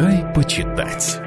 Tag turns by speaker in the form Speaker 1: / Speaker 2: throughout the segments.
Speaker 1: Дай почитать.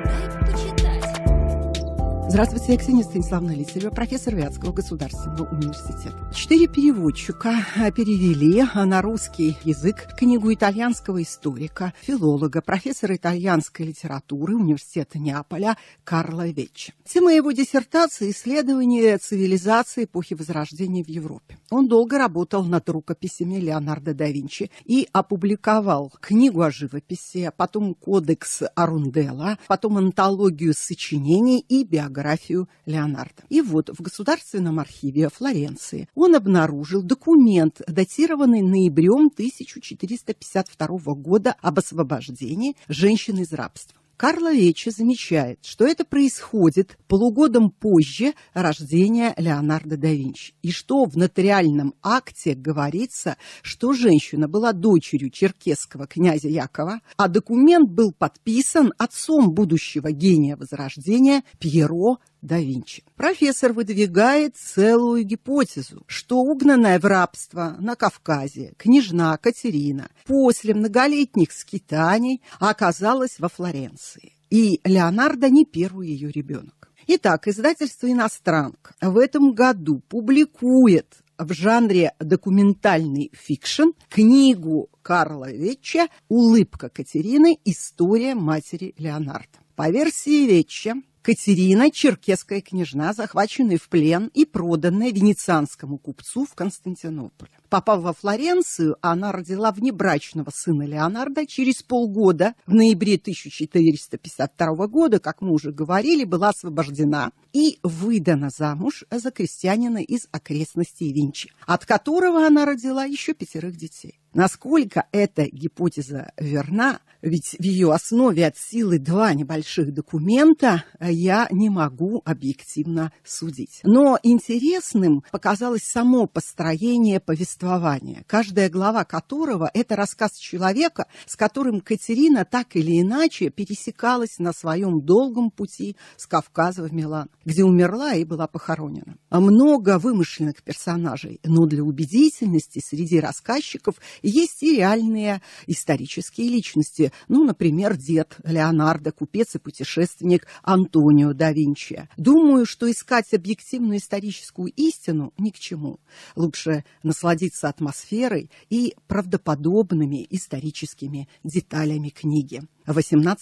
Speaker 2: Здравствуйте, я Ксения Станиславовна Лисарева, профессор Вятского государственного университета. Четыре переводчика перевели на русский язык книгу итальянского историка, филолога, профессора итальянской литературы Университета Неаполя Карла Веччи. Тема его диссертации – исследование цивилизации эпохи Возрождения в Европе. Он долго работал над рукописями Леонардо да Винчи и опубликовал книгу о живописи, потом кодекс Арунделла, потом антологию сочинений и биографию биографию Леонардо. И вот в Государственном архиве Флоренции он обнаружил документ, датированный ноябрем 1452 года об освобождении женщин из рабства. Карла Вечи замечает, что это происходит полугодом позже рождения Леонардо да Винчи, и что в нотариальном акте говорится, что женщина была дочерью черкесского князя Якова, а документ был подписан отцом будущего гения Возрождения Пьеро да Винчи. Профессор выдвигает целую гипотезу, что угнанная в рабство на Кавказе княжна Катерина после многолетних скитаний оказалась во Флоренции. И Леонардо не первый ее ребенок. Итак, издательство «Иностранка» в этом году публикует в жанре документальный фикшн книгу Карла Вечча «Улыбка Катерины. История матери Леонардо». По версии Вечча, Катерина, черкесская княжна, захваченная в плен и проданная венецианскому купцу в Константинополе. Попав во Флоренцию, она родила внебрачного сына Леонардо. Через полгода, в ноябре 1452 года, как мы уже говорили, была освобождена и выдана замуж за крестьянина из окрестностей Винчи, от которого она родила еще пятерых детей. Насколько эта гипотеза верна, ведь в ее основе от силы два небольших документа, я не могу объективно судить. Но интересным показалось само построение повествования, каждая глава которого – это рассказ человека, с которым Катерина так или иначе пересекалась на своем долгом пути с Кавказа в Милан, где умерла и была похоронена. Много вымышленных персонажей, но для убедительности среди рассказчиков – есть и реальные исторические личности. Ну, например, дед Леонардо, купец и путешественник Антонио да Винчи. Думаю, что искать объективную историческую истину ни к чему. Лучше насладиться атмосферой и правдоподобными историческими деталями книги. 18+.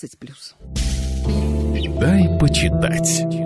Speaker 1: Дай почитать.